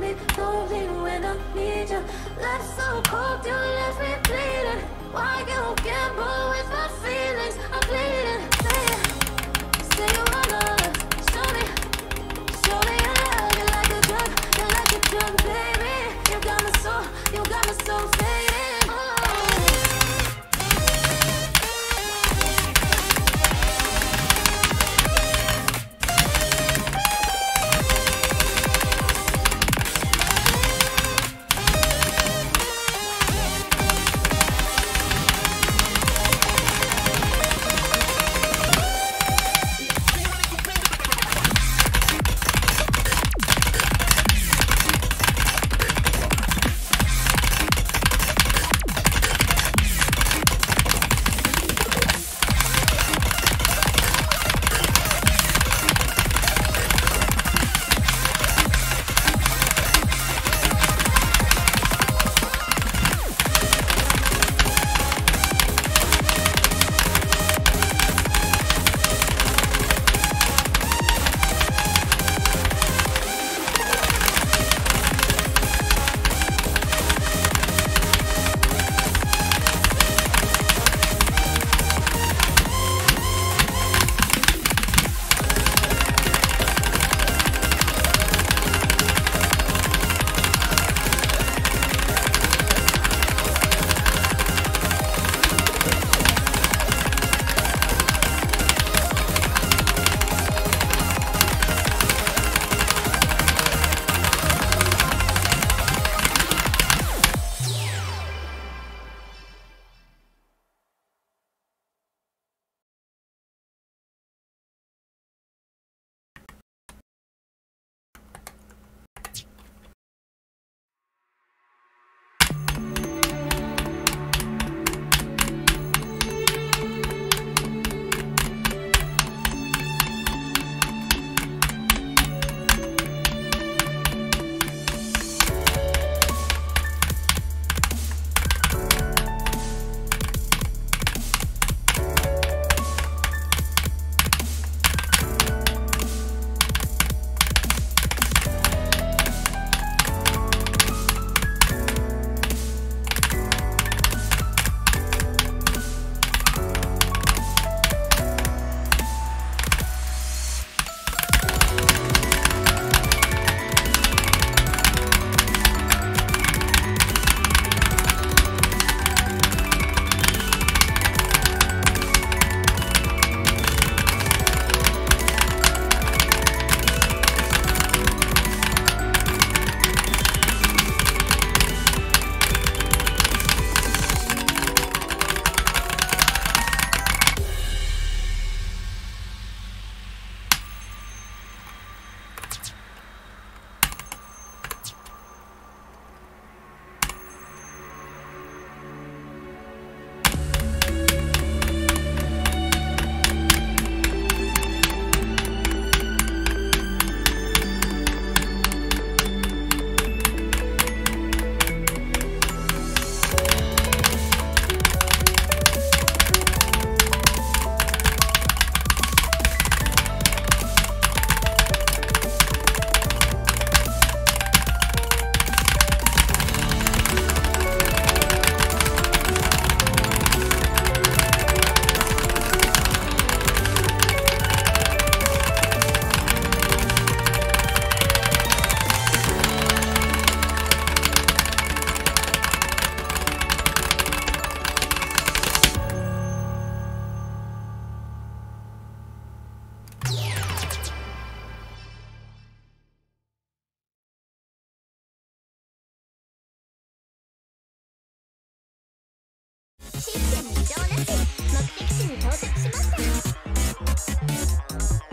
me lonely when I need you. Left so cold, you left me bleeding. Why you gamble with my feelings? I'm bleeding. 目的地に到着しました。